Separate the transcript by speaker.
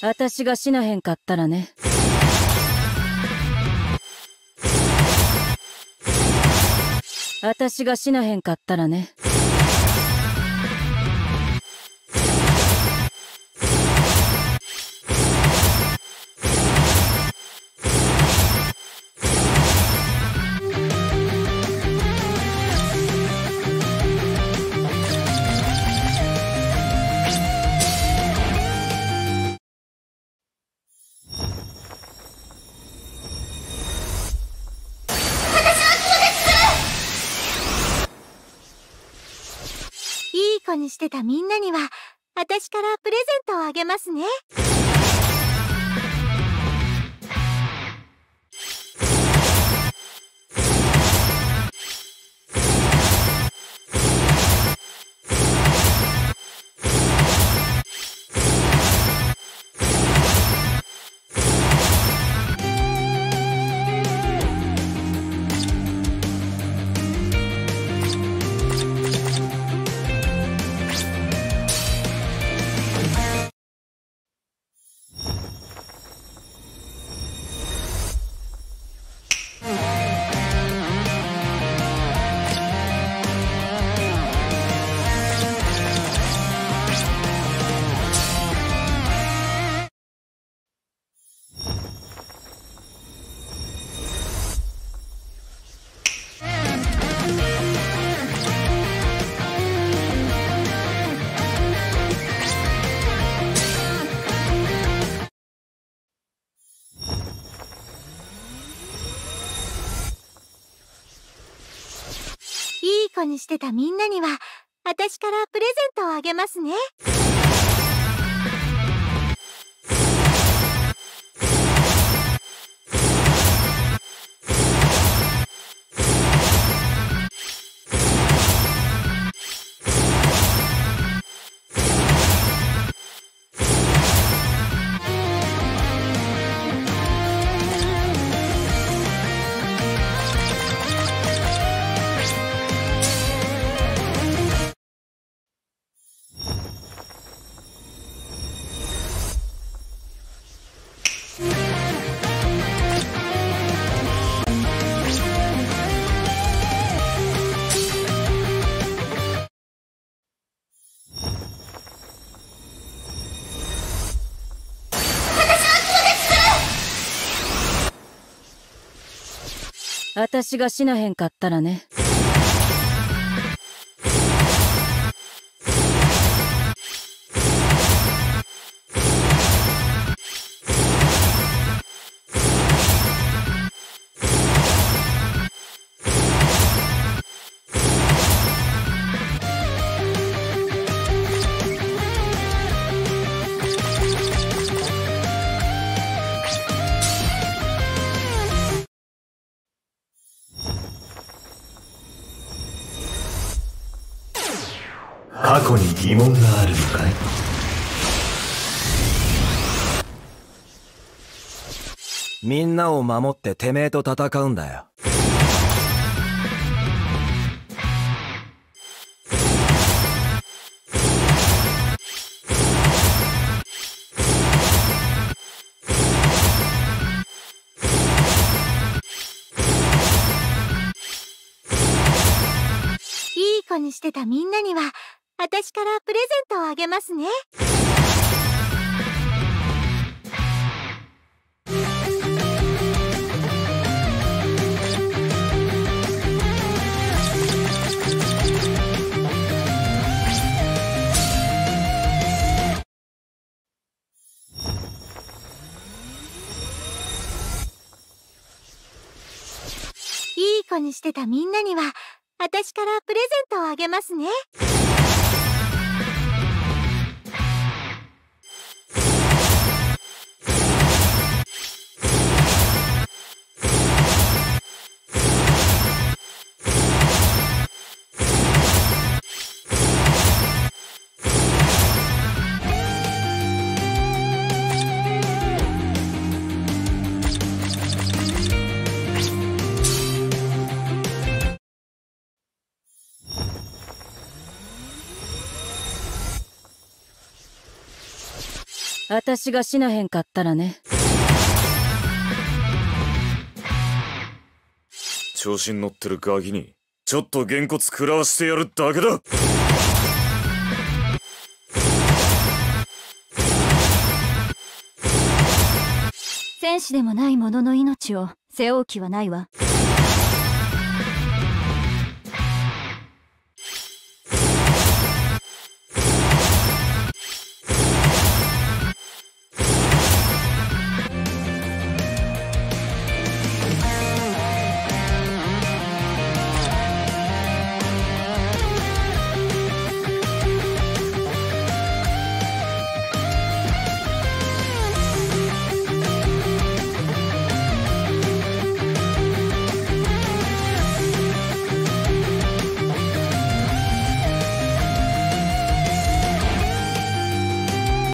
Speaker 1: 私が死なへんかったらね。私が死なへんかったらね。
Speaker 2: 子にしてたみんなには、私からプレゼントをあげますね。にしてたみんなには、私からプレゼントをあげますね。
Speaker 1: 私が死なへんかったらね。
Speaker 3: 過去に疑問があるのかい？
Speaker 4: みんなを守っててめえと戦うんだよ。
Speaker 2: いい子にしてたみんなには、私からプレゼントをあげますね。いい子にしてたみんなには、私からプレゼントをあげますね。
Speaker 1: 私が死なへんかったらね。
Speaker 5: 調子に乗ってるガキに、ちょっとげんこつ食らわしてやるだけだ
Speaker 6: 戦士でもない者の命を背負う気はないわ。